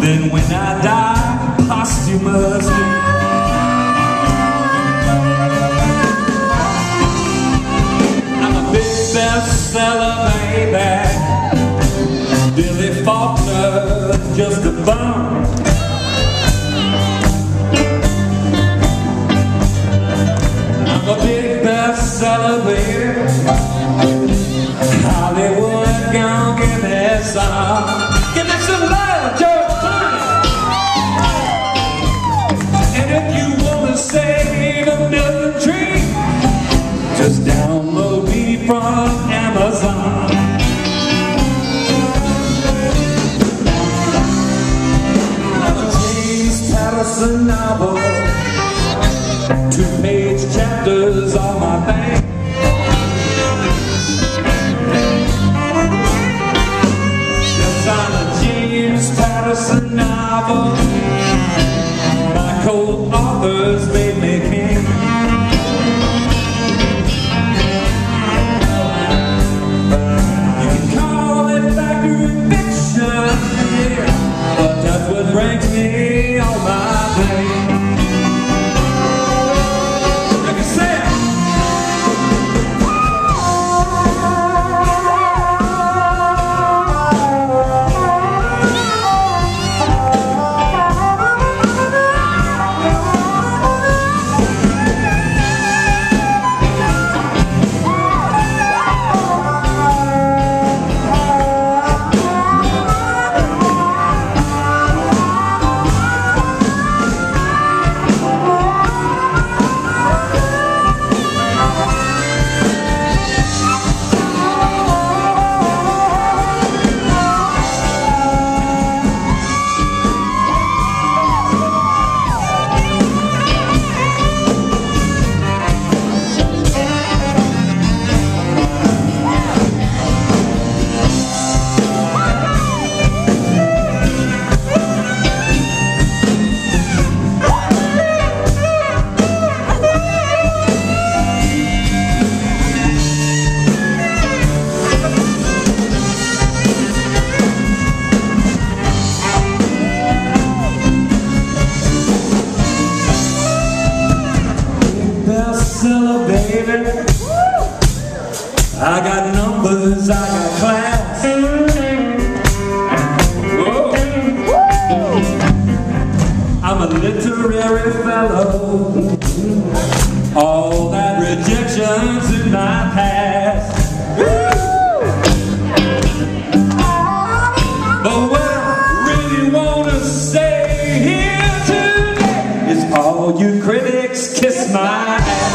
Then when I die, posthumously. I'm a big bestseller, baby. Billy Faulkner, just a bum. Hollywood, give me some. Give me some love. And if you wanna save another dream, just download me from Amazon. James Patterson novel. Two-page chapters on my thing. James Patterson novel. My co-authors bestseller, baby. I got numbers, I got class. Whoa. I'm a literary fellow. All that rejection's in my past. Woo! All you critics kiss my ass.